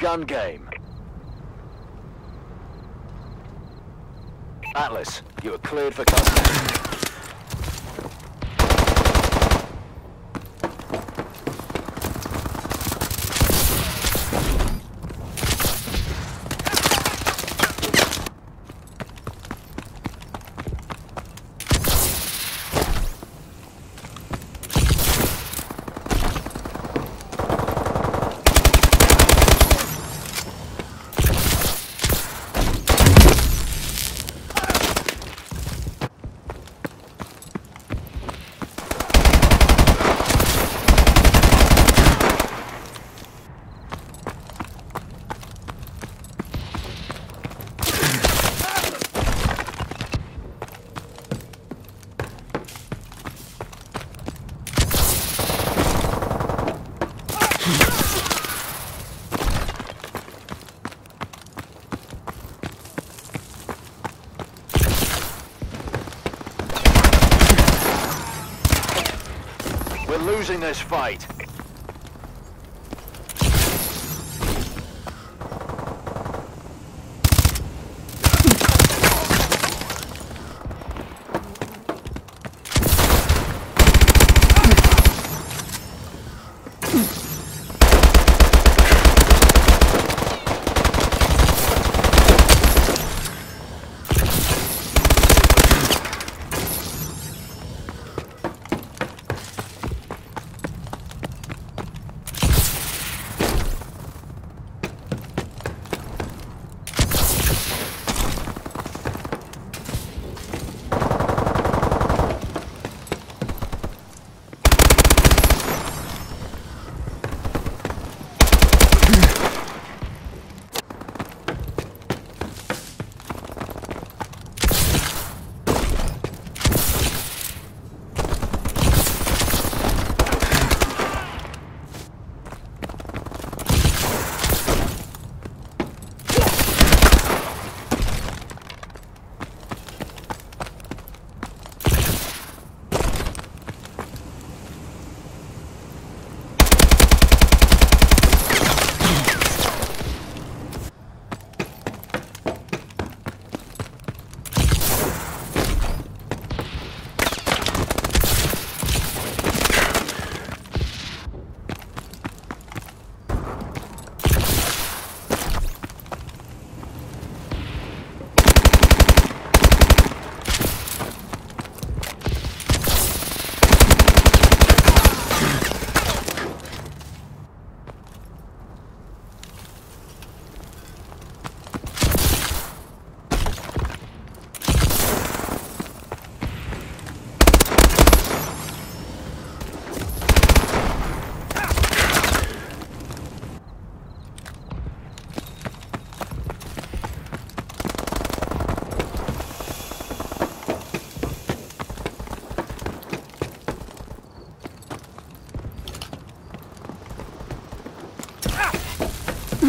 gun game. Atlas, you are cleared for custody. Losing this fight.